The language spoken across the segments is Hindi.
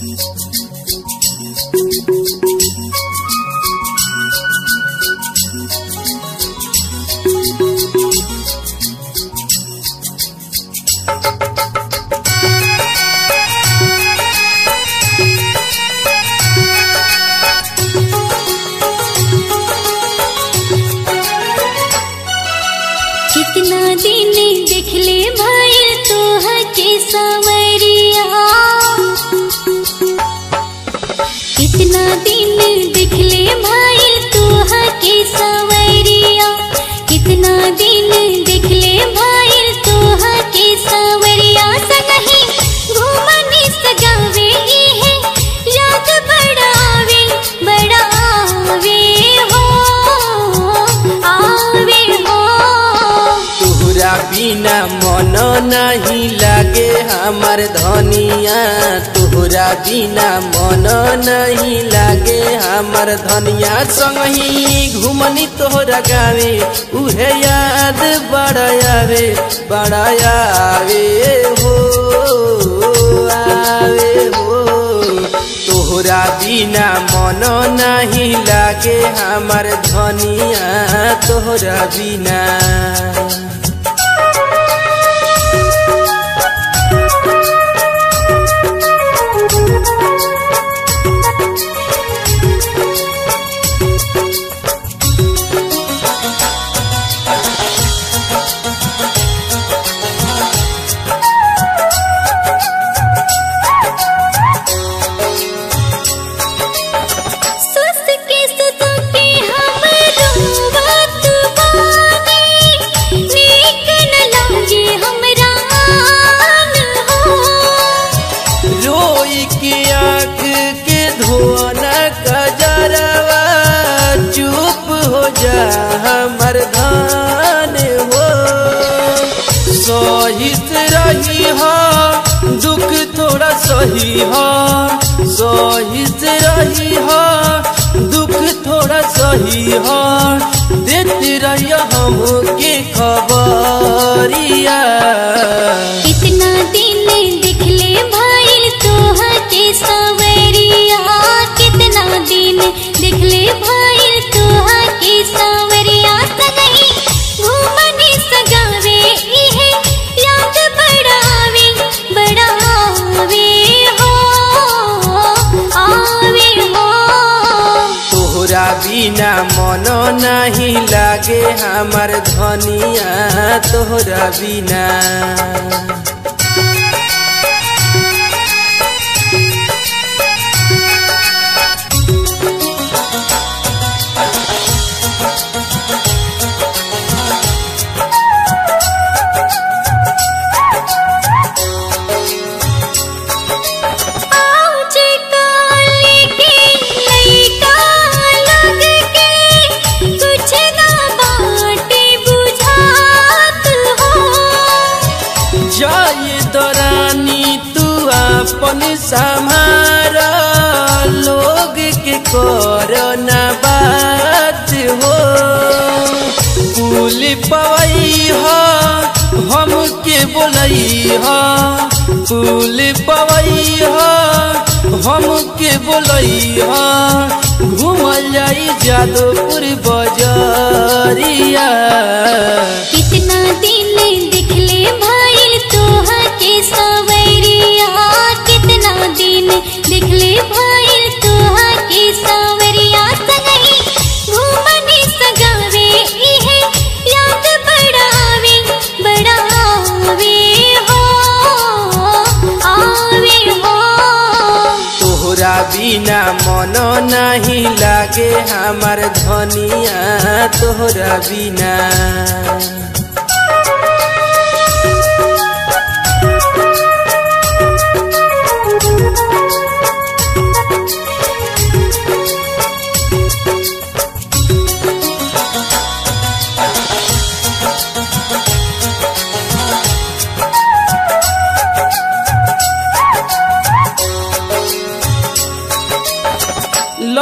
Christmas. नहीं लागे हमार धनिया तोहरा बिना मन नहीं लागे हमार धनिया। संगही घुमनी तोहरा गावे, उहे याद बड़ा आवे बड़ा आवे हो आवे, हो। तोहरा बिना मन नहीं लागे हमार धनिया, तोहरा बिना। चुप हो जा, हमर धान हो। सहित रही हो, दुख थोड़ा सही हो। सहित रही हो, दुख थोड़ा सही हो। देते रहियो हमके बिना मन नहीं लागे हमार धनिया तोहरा के कर बात हो। पुल पवई हो हम के बोलई हो। पुल पवई हो हम के बोलई हो। घूमल जाई जादवपुर बजरिया। कितना दिन देखले तोहरा बिना मन नहीं लागे हमार धनिया तोहरा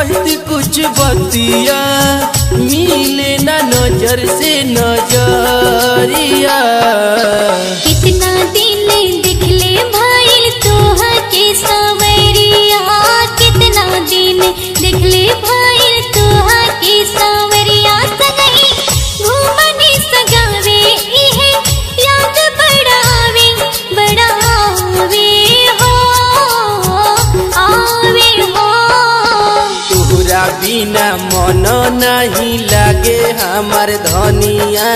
कहती कुछ बतिया मिले ना नज़र से नज़रिया। नहीं लागे हमार धनिया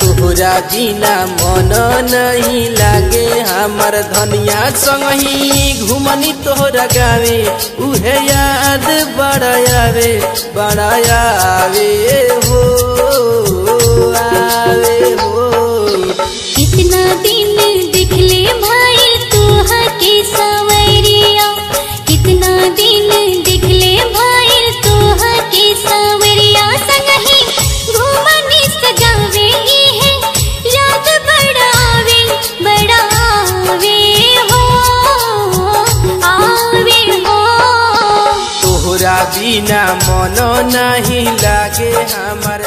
तोहरा बिना मन नहीं लागे हमार धनिया। संगही घुमनी तोहरा गावे, उहे याद बड़ा आवे बड़ा आवे हो आवे, हो। कितना दिन दिखले बिना मन नहीं लागे हमार